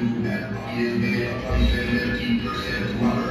you. that is there, 50%